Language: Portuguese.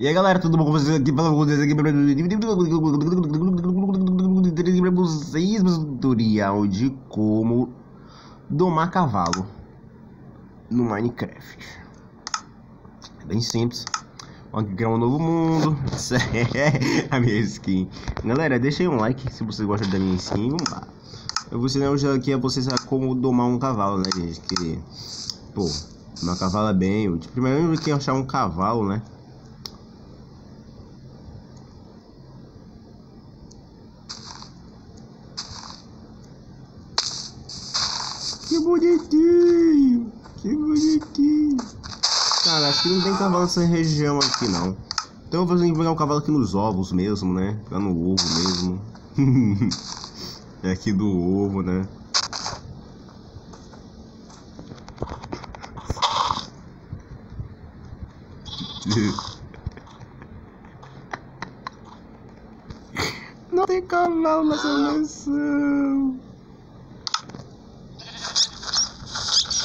E aí galera, tudo bom com vocês aqui? Falando com vocês aqui vocês um tutorial de como domar cavalo no Minecraft. É bem simples. Vamos criar um novo mundo. É a minha skin. Galera, deixa aí um like se você gosta da minha skin. Vamos lá. Eu vou ensinar hoje aqui a vocês como domar um cavalo, né, gente? Que, pô, uma cavalo é bem útil. Primeiro eu tenho que achar um cavalo, né? Que bonitinho! Que bonitinho! Cara, acho que não tem cavalo nessa região aqui não. Então eu vou pegar um cavalo aqui nos ovos mesmo, né? Lá no ovo mesmo. é aqui do ovo, né? Não tem cavalo nessa mansão.